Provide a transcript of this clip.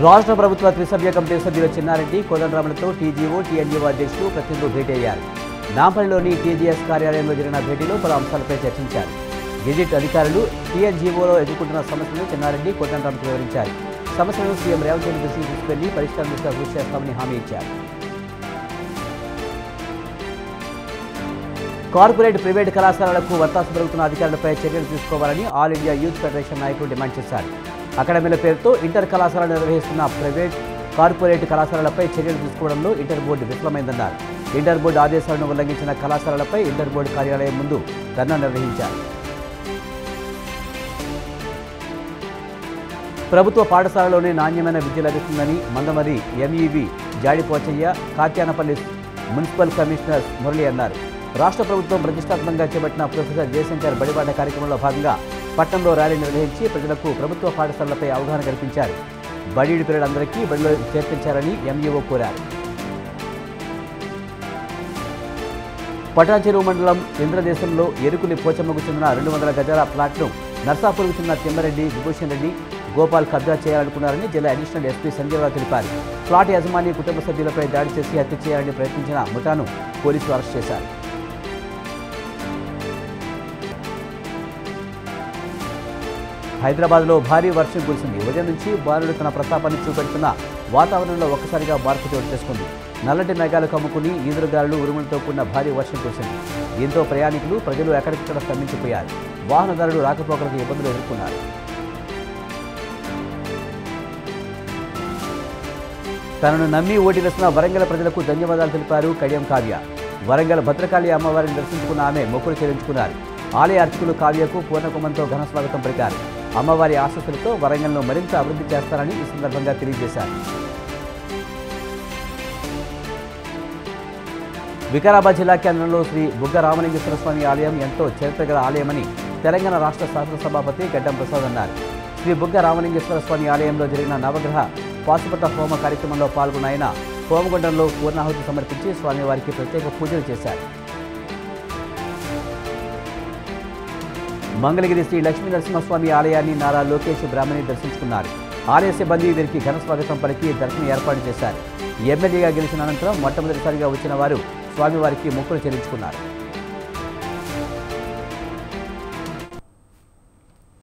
రాష్ట్ర ప్రభుత్వ త్రిసభ్య కమిటీ సభ్యులు చిన్నారెడ్డి కోదండరాములతో టీజీఓ టీఎన్జీఓ అధ్యక్షులు ప్రతినిధులు భేటీ అయ్యారు నాంపల్లిలోని టీజీఎస్ కార్యాలయంలో జరిగిన భేటీలో పలు అంశాలపై చర్చించారు. గెజిట్ అధికారులు టీఎన్జీఓలో ఎదుర్కొంటున్న సమస్యలను చిన్నారెడ్డి కోదండరాములకు వివరించారు. సమస్యలను సీఎం రేవంత్ రెడ్డి దృష్టికి తీసుకెళ్ళి పరిష్కారం దిశగా కృషి చేస్తామని హామీ ఇచ్చారు. కార్పొరేట్ ప్రైవేట్ కళాశాలలకు వర్తాసు పెరుగుతున్న అధికారులపై చర్యలు తీసుకోవాలని ఆల్ ఇండియా యూత్ ఫెడరేషన్ నాయకులు డిమాండ్ చేశారు. అకాడమీల పేరుతో ఇంటర్ కళాశాల నిర్వహిస్తున్న ప్రైవేట్ కార్పొరేట్ కళాశాలలపై చర్యలు తీసుకోవడంలో ఇంటర్ బోర్డు విఫలమైందన్నారు. ఇంటర్ బోర్డు ఆదేశాలను ఉల్లంఘించిన కళాశాలలపై ఇంటర్ బోర్డు కార్యాలయం ముందు ధర్నా నిర్వహించారు. ప్రభుత్వ పాఠశాలలోనే నాణ్యమైన విద్య లభిస్తుందని Mandamarri MEO Jadipochaiah Kathyanapalli municipal commissioner Murali అన్నారు. రాష్ట్ర ప్రభుత్వం ప్రతిష్టాత్మకంగా చేపట్టిన ప్రొఫెసర్ జయశంకర్ బడిబాట కార్యక్రమంలో భాగంగా పట్టణంలో ర్యాలీ నిర్వహించి ప్రజలకు ప్రభుత్వ పాఠశాలలపై అవగాహన కల్పించారు. బడి పిల్లలందరికీ బడిలో చేర్పించారని ఎంఈఓ కోరారు. పటాచెరువు మండలం ఇంద్రదేశంలో ఎరుకులి పోచమ్మకు చెందిన రెండు వందల గజాల ప్లాట్ను నర్సాపూర్కు చెందిన తిమ్మరెడ్డి విభూషణ్ రెడ్డి గోపాల్ కబ్జా చేయాలనుకున్నారని జిల్లా అడిషనల్ ఎస్పీ సంజయరావు తెలిపారు. ప్లాట్ యజమాని కుటుంబ సభ్యులపై దాడి చేసి హత్య చేయాలని ప్రయత్నించిన ముఠాను పోలీసులు అరెస్ట్ చేశారు. హైదరాబాద్లో భారీ వర్షం కురిసింది. ఉదయం నుంచి బాలుడు తన ప్రతాపాన్ని చూపెడుతున్న వాతావరణంలో ఒక్కసారిగా మార్పు చోటు చేసుకుంది. నల్లటి మేఘాలు కమ్ముకుని ఈదురుగాలు ఉరుములతో కూడిన భారీ వర్షం కురిసింది. దీంతో ప్రయాణికులు ప్రజలు ఎక్కడికక్కడ స్తంభించిపోయారు. వాహనదారులు రాకపోకలకు ఇబ్బందులు ఎదుర్కొన్నారు. తనను నమ్మి ఓటి వేసిన వరంగల్ ప్రజలకు ధన్యవాదాలు తెలిపారు కడియం కావ్య. వరంగల్ భద్రకాళి అమ్మవారిని దర్శించుకున్న ఆమె మొక్కులు చెల్లించుకున్నారు. ఆలయ అర్చకులు కావ్యకు పూర్ణకుమంతో ఘన స్వాగతం పలికారు. అమ్మవారి ఆశస్సులతో వరంగల్ను మరింత అభివృద్ధి చేస్తారని ఈ సందర్భంగా తెలియజేశారు. వికారాబాద్ జిల్లా కేంద్రంలో శ్రీ బుగ్గ రామలింగేశ్వర స్వామి ఆలయం ఎంతో చరిత్ర గల ఆలయమని తెలంగాణ రాష్ట్ర శాసనసభాపతి గడ్డం ప్రసాద్ అన్నారు. శ్రీ బుగ్గ రామలింగేశ్వర స్వామి ఆలయంలో జరిగిన నవగ్రహ పాశుపత హోమ కార్యక్రమంలో పాల్గొన్న ఆయన హోమగుండంలో పూర్ణాహుతి సమర్పించి స్వామివారికి ప్రత్యేక పూజలు చేశారు. మంగళగిరి శ్రీ లక్ష్మీ నరసింహస్వామి ఆలయాన్ని నారా లోకేష్ బ్రాహ్మణి దర్శించుకున్నారు. ఆలయ సిబ్బంది వీరికి ఘన స్వాగతం పలికి దర్శనం ఏర్పాటు చేశారు. ఎమ్మెల్యేగా గెలిచిన అనంతరం మొట్టమొదటిసారిగా వచ్చిన వారు స్వామివారికి మొక్కులు చెల్లించుకున్నారు.